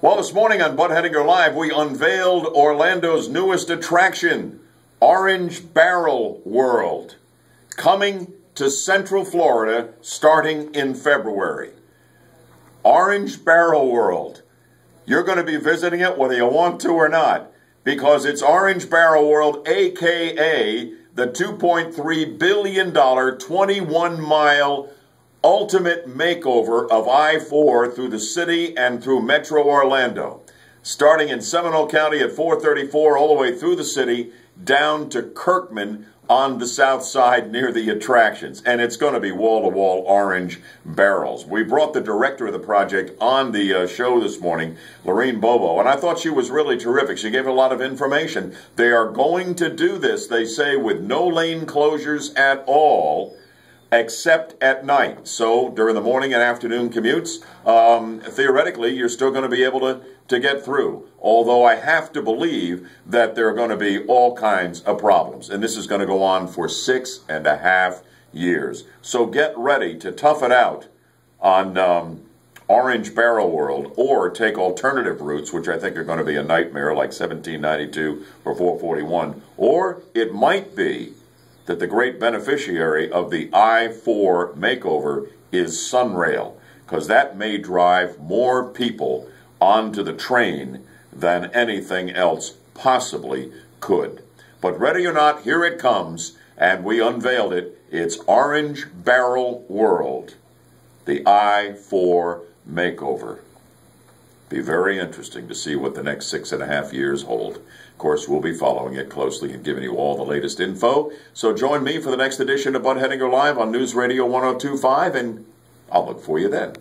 Well, this morning on Bud Hedinger Live, we unveiled Orlando's newest attraction, Orange Barrel World, coming to Central Florida starting in February. Orange Barrel World. You're going to be visiting it whether you want to or not, because it's Orange Barrel World, aka the $2.3 billion, 21 mile ultimate makeover of I 4 through the city and through Metro Orlando, starting in Seminole County at 434 all the way through the city down to Kirkman on the south side near the attractions. And it's going to be wall to wall orange barrels. We brought the director of the project on the uh, show this morning, Loreen Bobo, and I thought she was really terrific. She gave a lot of information. They are going to do this, they say, with no lane closures at all except at night. So during the morning and afternoon commutes, um, theoretically, you're still going to be able to, to get through. Although I have to believe that there are going to be all kinds of problems. And this is going to go on for six and a half years. So get ready to tough it out on um, Orange Barrel World or take alternative routes, which I think are going to be a nightmare, like 1792 or 441. Or it might be that the great beneficiary of the I-4 makeover is Sunrail, because that may drive more people onto the train than anything else possibly could. But ready or not, here it comes, and we unveiled it. It's Orange Barrel World, the I-4 makeover. Be very interesting to see what the next six and a half years hold. Of course, we'll be following it closely and giving you all the latest info. So join me for the next edition of Bud Hedinger Live on News Radio 1025, and I'll look for you then.